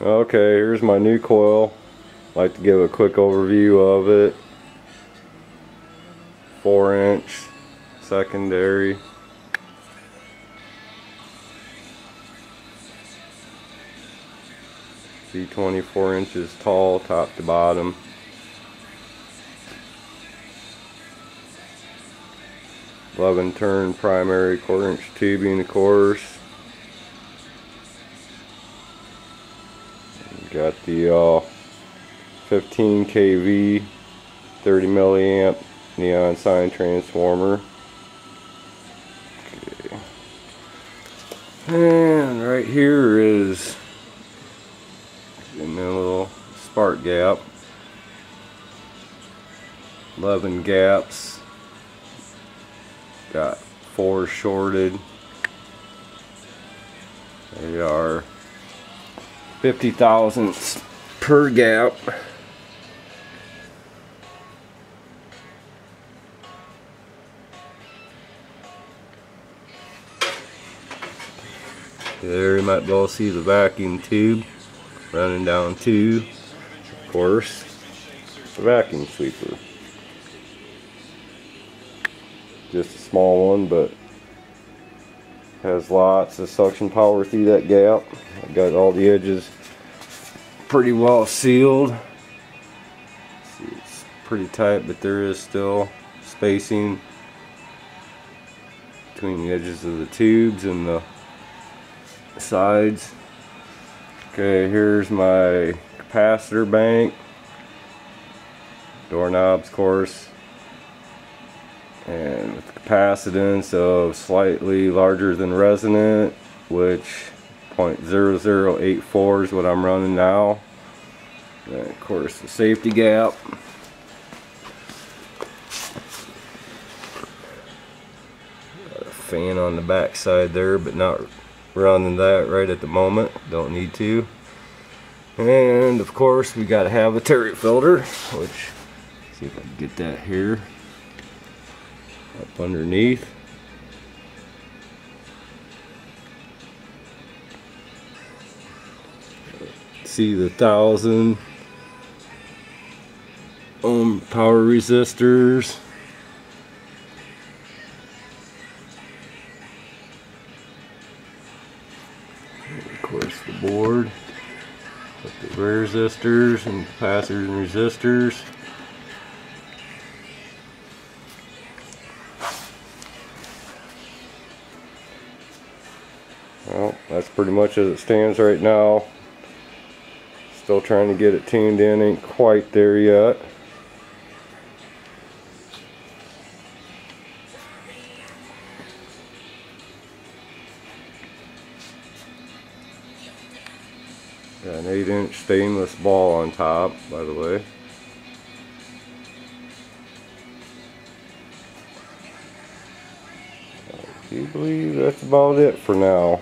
Okay, here's my new coil. like to give a quick overview of it. 4 inch secondary. See 24 inches tall top to bottom. Eleven turn primary quarter inch tubing of course. Got the uh, 15 kV 30 milliamp neon sign transformer. Okay. And right here is in a little spark gap. 11 gaps. Got four shorted. They are 50 thousandths per gap. There you might to see the vacuum tube running down to, of course, the vacuum sweeper. Just a small one, but has lots of suction power through that gap. I've got all the edges pretty well sealed. It's pretty tight, but there is still spacing between the edges of the tubes and the sides. Okay, here's my capacitor bank. Doorknobs, of course. And with capacitance of slightly larger than resonant, which 0.0084 is what I'm running now. And of course the safety gap. Got a fan on the back side there, but not running that right at the moment. Don't need to. And of course we got to have a Terry filter, which see if I can get that here up underneath. See the thousand ohm power resistors. of course the board with the resistors and capacitors and resistors. Well, that's pretty much as it stands right now. Still trying to get it tuned in, ain't quite there yet. Got an 8 inch stainless ball on top, by the way. Do believe that's about it for now.